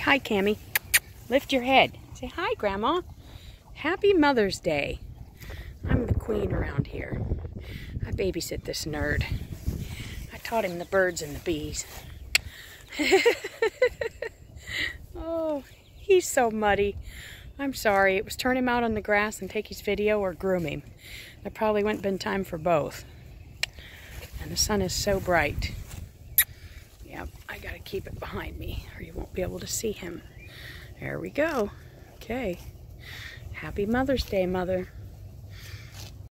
hi, Cammy. Lift your head. Say hi, Grandma. Happy Mother's Day. I'm the queen around here. I babysit this nerd. I taught him the birds and the bees. oh, he's so muddy. I'm sorry. It was turn him out on the grass and take his video or groom him. There probably wouldn't been time for both. And the sun is so bright. Keep it behind me or you won't be able to see him. There we go. Okay. Happy Mother's Day, Mother.